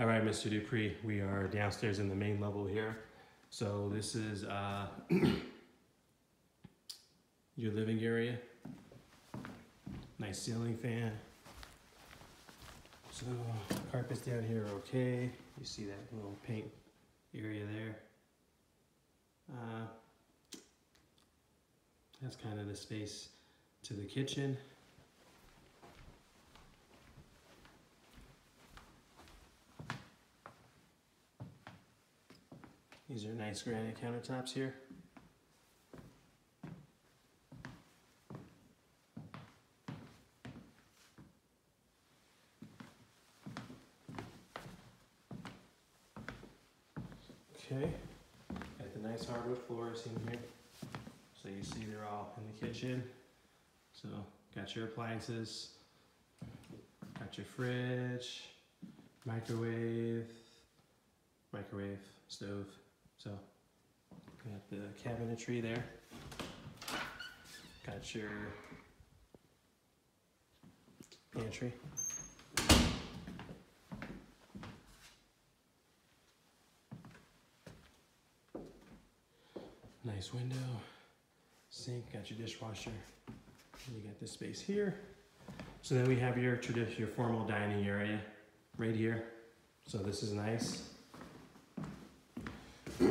All right, Mr. Dupree, we are downstairs in the main level here. So this is uh, your living area. Nice ceiling fan. So carpets down here okay. You see that little paint area there. Uh, that's kind of the space to the kitchen. These are nice granite countertops here. Okay, got the nice hardwood floors in here. So you see they're all in the kitchen. So got your appliances, got your fridge, microwave, microwave, stove. So got the cabinetry there. Got your pantry. Nice window, sink, got your dishwasher. And you got this space here. So then we have your traditional, your formal dining area right here. So this is nice. This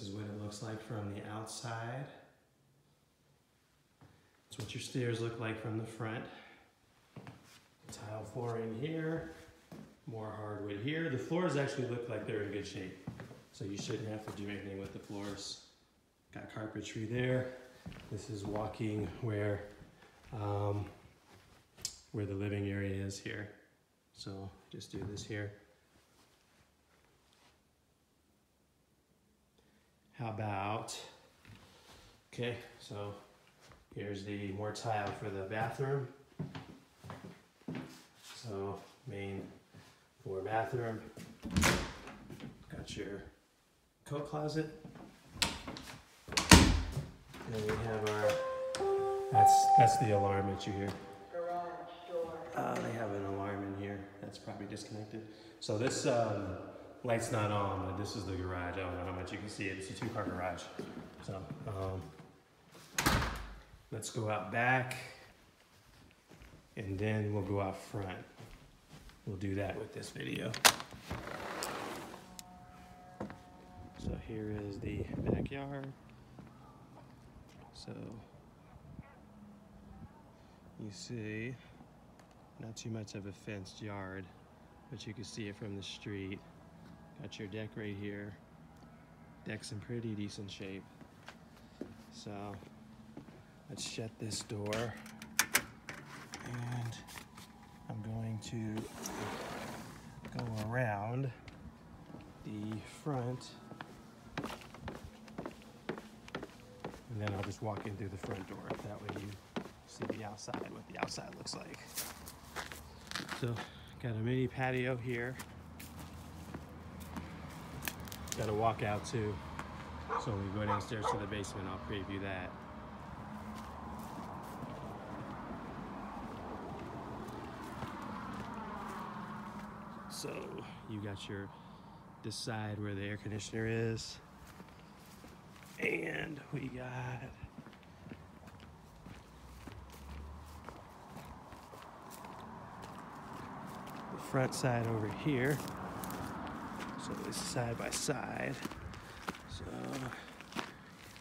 is what it looks like from the outside. It's what your stairs look like from the front. Tile flooring here, more hardwood here. The floors actually look like they're in good shape. So you shouldn't have to do anything with the floors. Got carpentry there. This is walking where um, where the living area is here. So just do this here. How about, okay, so here's the more tile for the bathroom. So main floor bathroom. Got your coat closet. And we have our, that's, that's the alarm that you hear. garage door. Uh, they have an alarm in here that's probably disconnected. So this um, light's not on, but this is the garage. I don't know how much you can see it. It's a two-car garage. So um, let's go out back, and then we'll go out front. We'll do that with this video. So here is the backyard. So you see not too much of a fenced yard, but you can see it from the street. Got your deck right here. Deck's in pretty decent shape. So let's shut this door. And I'm going to go around the front. And then I'll just walk in through the front door. That way you see the outside, what the outside looks like. So, got a mini patio here. Got a walkout too. So when we go downstairs to the basement, I'll preview that. So you got your this side where the air conditioner is. And we got front side over here. So it's side by side. So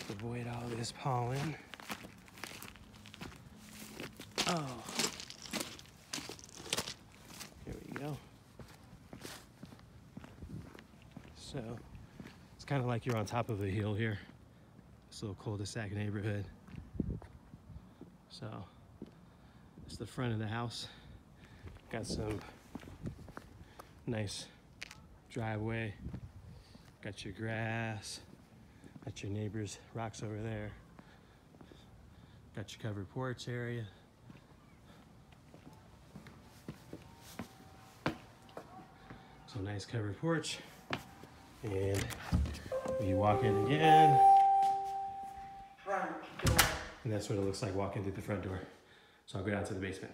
avoid all this pollen. Oh. Here we go. So it's kind of like you're on top of a hill here. This little cul-de-sac neighborhood. So it's the front of the house. Got some nice driveway. Got your grass. Got your neighbor's rocks over there. Got your covered porch area. So nice covered porch. And we walk in again. Front And that's what it looks like walking through the front door. So I'll go down to the basement.